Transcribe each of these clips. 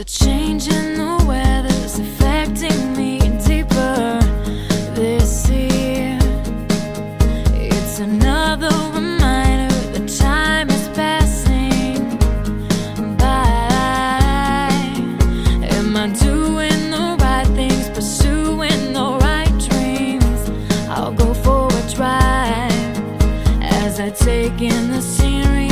The change in the weather's affecting me deeper this year. It's another reminder that time is passing by. Am I doing the right things, pursuing the right dreams? I'll go for a drive as I take in the scenery.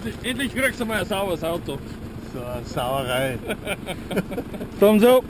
endlich, endlich kriegst du mal ein sauberes Auto. So eine Sauerei. Thumbs up.